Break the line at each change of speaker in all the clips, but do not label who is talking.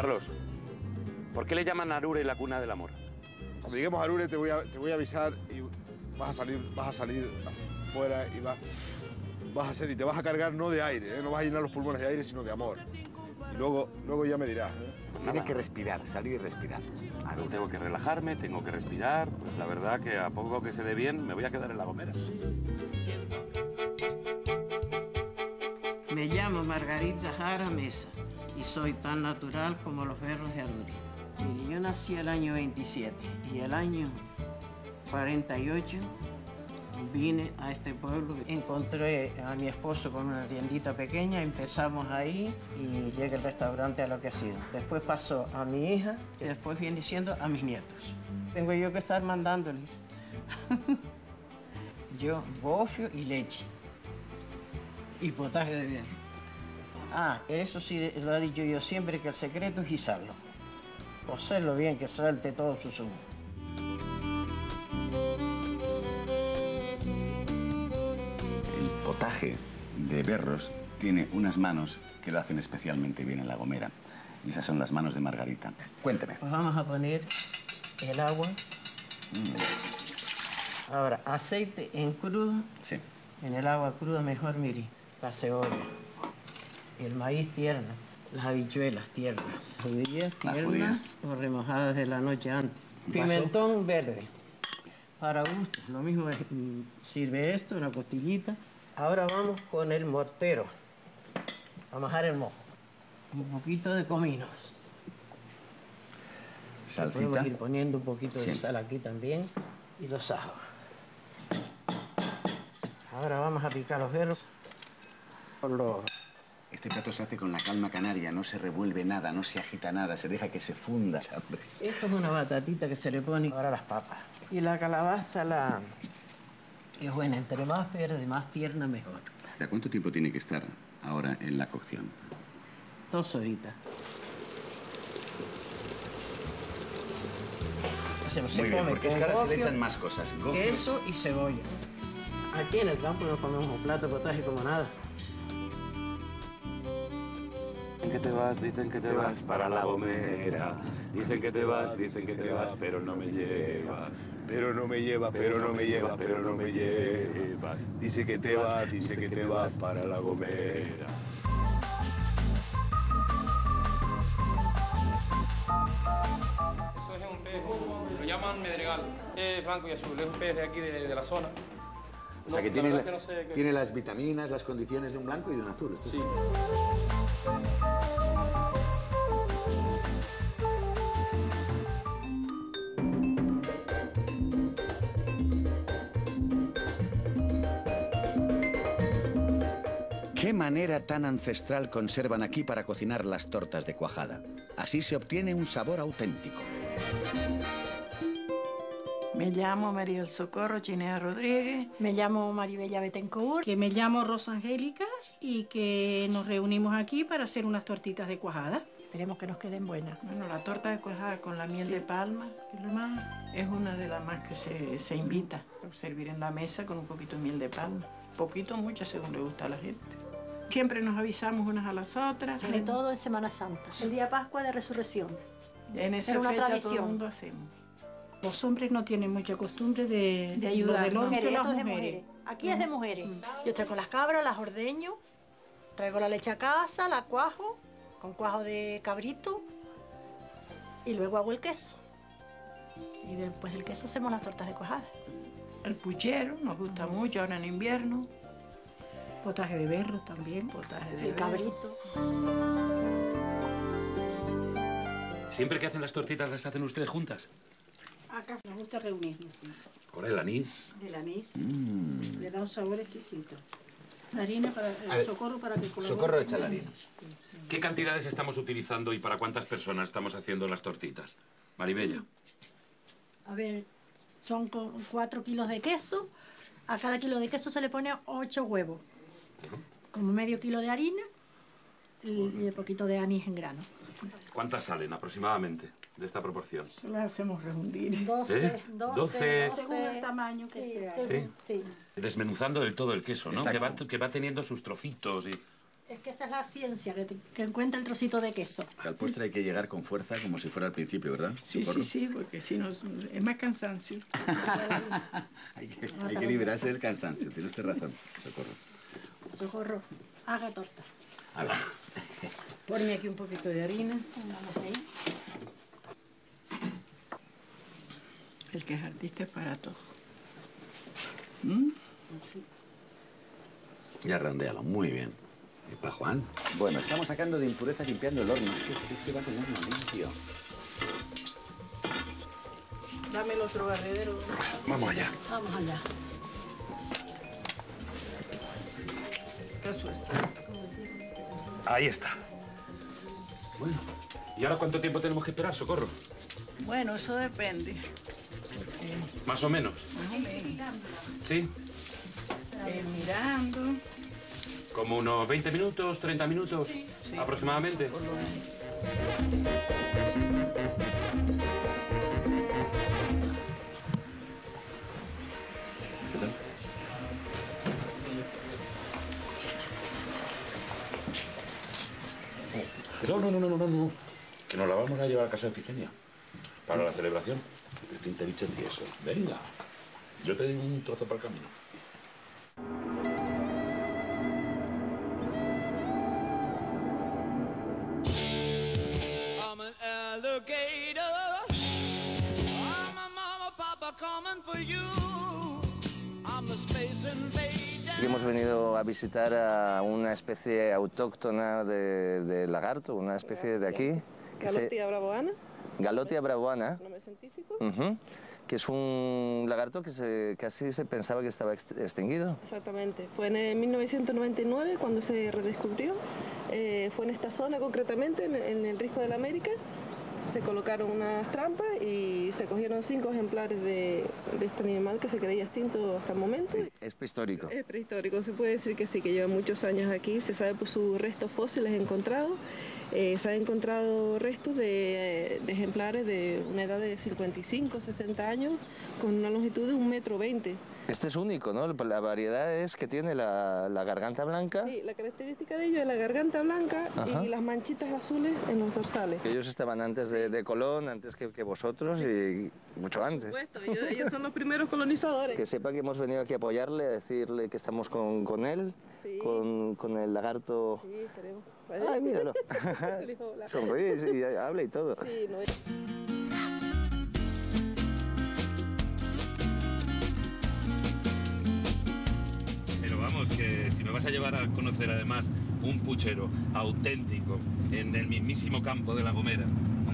Carlos, ¿por qué le llaman Arure la cuna del amor?
Cuando lleguemos a Arure te voy a, te voy a avisar y vas a salir, vas a salir afuera y vas, vas a hacer y te vas a cargar no de aire, ¿eh? no vas a llenar los pulmones de aire, sino de amor. Y luego, luego ya me dirás. ¿eh?
Tienes que respirar, salir y respirar.
Arure. Tengo que relajarme, tengo que respirar. Pues la verdad que a poco que se dé bien me voy a quedar en la gomera.
Me llamo Margarita Jara Mesa y soy tan natural como los perros de. Mire, yo nací el año 27 y el año 48 vine a este pueblo. Encontré a mi esposo con una tiendita pequeña, empezamos ahí y llega el restaurante a lo que ha sido. Después pasó a mi hija y después viene siendo a mis nietos. Tengo yo que estar mandándoles. yo, bofio y leche y potaje de berro. Ah, eso sí lo he dicho yo siempre, que el secreto es guisarlo. Cocerlo bien, que suelte todo su zumo.
El potaje de berros tiene unas manos que lo hacen especialmente bien en la gomera. Y esas son las manos de Margarita. Cuénteme.
Pues vamos a poner el agua. Ahora, aceite en crudo.
Sí.
En el agua cruda mejor, mire, la cebolla, el maíz tierno, las habichuelas tiernas, judías tiernas
judías.
o remojadas de la noche antes.
Vaso.
Pimentón verde, para gusto. Lo mismo es, mm, sirve esto, una costillita. Ahora vamos con el mortero, a majar el mojo. Un poquito de cominos.
Salsita.
Podemos ir poniendo un poquito de sal aquí también y los ajos. Ahora vamos a picar los berros con los...
Este plato se hace con la calma canaria, no se revuelve nada, no se agita nada, se deja que se funda. hombre.
Esto es una batatita que se le pone ahora las papas. Y la calabaza la... es buena, entre más verde, más tierna, mejor.
¿De cuánto tiempo tiene que estar ahora en la cocción?
Dos horitas. Se, se
Muy bien,
come
porque es
con
que ahora se le echan más cosas. Gofio.
queso y cebolla. Aquí en el campo no comemos un plato potaje como nada.
Dicen que te vas, dicen que te vas para la gomera. Dicen que te vas, dicen que te vas, pero no me llevas.
Pero no me lleva, pero no me lleva, pero no me llevas. Dice que te vas, dice que te vas para la gomera.
Eso es un pez, lo llaman medregal. Es blanco y azul, es un pez de aquí, de, de la zona.
O sea, que
la
tiene, la-
que no sé
tiene las vitaminas, las condiciones de un blanco y de un azul. Esto es-
Sí.
¿Qué manera tan ancestral conservan aquí para cocinar las tortas de cuajada? Así se obtiene un sabor auténtico.
Me llamo María del Socorro Chinea Rodríguez.
Me llamo Maribella Betancourt.
que me llamo Rosa Angélica y que nos reunimos aquí para hacer unas tortitas de cuajada.
Esperemos que nos queden buenas.
Bueno, la torta de cuajada con la miel de palma y lo más, es una de las más que se, se invita. Servir en la mesa con un poquito de miel de palma. Poquito, mucho, según le gusta a la gente. Siempre nos avisamos unas a las otras.
Sobre todo en Semana Santa, el día Pascua de Resurrección.
En esa
Era una
fecha todo el mundo hacemos.
Los hombres no tienen mucha costumbre de,
De ayudar.
del que
Mujeres,
las
esto es de
mujeres.
mujeres. Aquí es de mujeres. Yo traigo las cabras, las ordeño, traigo la leche a casa, la cuajo, con cuajo de cabrito, y luego hago el queso. Y después del queso hacemos las tortas de cuajada.
El puchero nos gusta mucho ahora en invierno.
Potaje de berro también.
Potaje de berro.
cabrito.
¿Siempre que hacen las tortitas las hacen ustedes juntas?
Acá nos gusta reunirnos, sí.
Con el anís.
El anís le da un sabor exquisito. La harina para el
ver,
socorro para que colabore.
Socorro echa la harina.
¿Qué cantidades estamos utilizando y para cuántas personas estamos haciendo las tortitas? Maribella.
A ver, son con cuatro kilos de queso. A cada kilo de queso se le pone ocho huevos. Como medio kilo de harina y, y un poquito de anís en grano.
¿Cuántas salen aproximadamente de esta proporción?
Las hacemos rehundir.
12,
¿Eh?
12,
Doce.
Según el tamaño que sea.
según- sí.
Desmenuzando del todo el queso, ¿no? Que va, que va teniendo sus trocitos y...
Es que esa es la ciencia, que, te- que encuentra el trocito de queso.
Al postre hay que llegar con fuerza como si fuera al principio, ¿verdad?
Sí, sí, sí, porque si no es es más cansancio.
hay, que, hay que liberarse del cansancio, tiene usted razón, Socorro.
Socorro, haga torta.
A ver,
Ponme aquí un poquito de harina.
Pongamos ahí.
El que es artista es para todo.
ya redondealo, muy bien. ¿Y para Juan? Bueno, estamos sacando de impurezas limpiando el horno. Es que, es que va con horno limpio.
Dame el otro barredero.
Vamos allá.
Vamos allá.
Ahí está. Bueno, ¿y ahora cuánto tiempo tenemos que esperar, Socorro?
Bueno, eso depende.
Más o menos.
Más o menos.
¿Sí?
Eh, mirando.
Como unos 20 minutos, 30 minutos aproximadamente. No, no, no, no, no, no. Que nos la vamos a llevar a casa de Figenia. Para la celebración. Este interviche tieso. Venga. Yo te doy un trozo para el camino.
I'm an alligator. I'm a mama, papa coming for you. I'm the space invader.
Aquí hemos venido a visitar a una especie autóctona de, de lagarto, una especie de aquí.
Galotia bravoana,
Galotia bravoana,
nombre científico.
ujú, que es un lagarto que se, casi se pensaba que estaba ext- extinguido.
Exactamente. Fue en el 1999 cuando se redescubrió. Eh, fue en esta zona concretamente, en, en el Risco de la América. Se colocaron unas trampas y se cogieron cinco ejemplares de, de este animal que se creía extinto hasta el momento.
Es prehistórico.
Es prehistórico, se puede decir que sí, que lleva muchos años aquí. Se sabe por sus restos fósiles encontrados. Eh, se han encontrado restos de, de ejemplares de una edad de 55, 60 años, con una longitud de un metro veinte.
Este es único, ¿no? La variedad es que tiene la, la garganta blanca.
Sí, la característica de ellos es la garganta blanca
Ajá.
y las manchitas azules en los dorsales.
Ellos estaban antes de, de Colón, antes que, que vosotros y mucho antes.
Por supuesto, ellos, ellos son los primeros colonizadores.
Que sepa que hemos venido aquí a apoyarle, a decirle que estamos con, con él,
Sí.
con, con el lagarto.
Sí, queremos.
Ay, míralo. Sonríe y habla y todo.
Sí, no,
Pero que si me vas a llevar a conocer además un puchero auténtico en el mismísimo campo de La Gomera,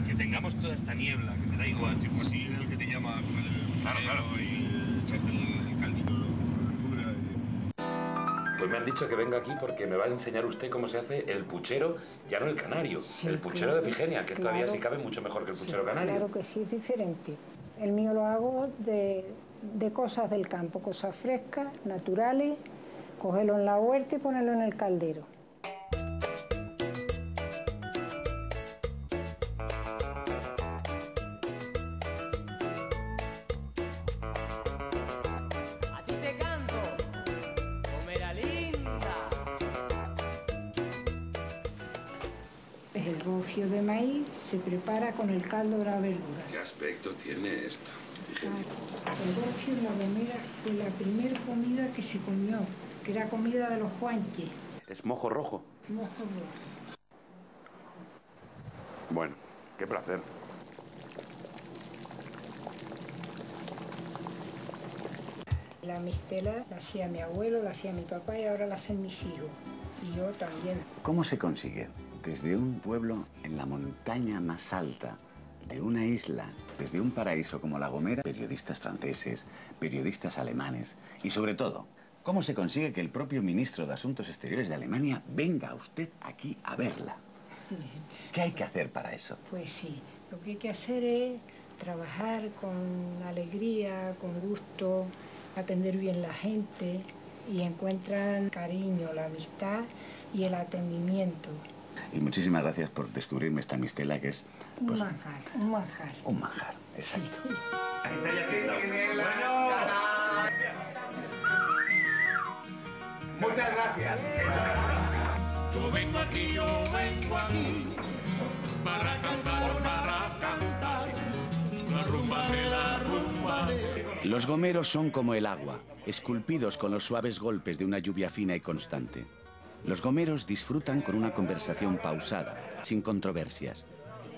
que tengamos toda esta niebla, que me da igual.
Tipo así el que te llama a comer el
Claro, claro.
y echarte un el caldito de verdura y...
Pues me han dicho que venga aquí porque me va a enseñar usted cómo se hace el puchero, ya no el canario, el puchero de Figenia, que es todavía
claro.
sí cabe mucho mejor que el puchero canario.
Claro que sí, es diferente. El mío lo hago de, de cosas del campo, cosas frescas, naturales, cogerlo en la huerta y ponerlo en el caldero.
A ti te canto, Gomera linda.
El gofio de maíz se prepara con el caldo de la verdura.
¿Qué aspecto tiene esto?
El gofio en la gomera fue la primera comida que se comió, que era comida de los juanches.
Es mojo rojo.
Mojo rojo.
Bueno, qué placer.
La mistela la hacía mi abuelo, la hacía mi papá y ahora la hacen mis hijos. Y yo también.
¿Cómo se consigue? Desde un pueblo en la montaña más alta de una isla, desde un paraíso como La Gomera, periodistas franceses, periodistas alemanes y sobre todo, ¿cómo se consigue que el propio ministro de Asuntos Exteriores de Alemania venga a usted aquí a verla? ¿Qué hay que hacer para eso?
Pues sí, lo que hay que hacer es trabajar con alegría, con gusto, atender bien la gente y encuentran cariño, la amistad y el atendimiento.
Y muchísimas gracias por descubrirme esta mistela que es
Un
pues,
manjar, un manjar.
un manjar. Exacto.
Muchas gracias.
Yo vengo aquí, yo vengo aquí, para cantar, para cantar, la rumba de la rumba de...
Los gomeros son como el agua, esculpidos con los suaves golpes de una lluvia fina y constante. Los gomeros disfrutan con una conversación pausada, sin controversias.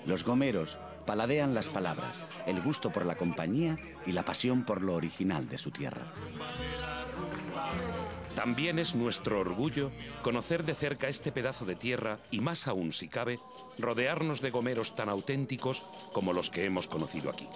Los gomeros paladean las palabras, el gusto por la compañía y la pasión por lo original de su tierra.
También es nuestro orgullo conocer de cerca este pedazo de tierra y más aún si cabe, rodearnos de gomeros tan auténticos como los que hemos conocido aquí.